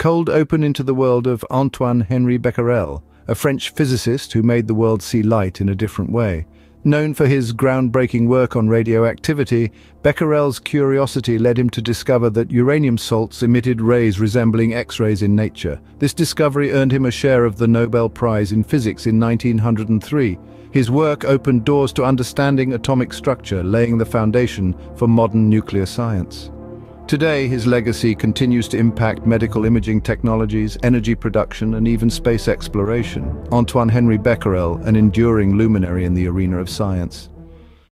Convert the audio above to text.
cold open into the world of Antoine-Henri Becquerel, a French physicist who made the world see light in a different way. Known for his groundbreaking work on radioactivity, Becquerel's curiosity led him to discover that uranium salts emitted rays resembling X-rays in nature. This discovery earned him a share of the Nobel Prize in Physics in 1903. His work opened doors to understanding atomic structure, laying the foundation for modern nuclear science. Today, his legacy continues to impact medical imaging technologies, energy production, and even space exploration. Antoine-Henri Becquerel, an enduring luminary in the arena of science.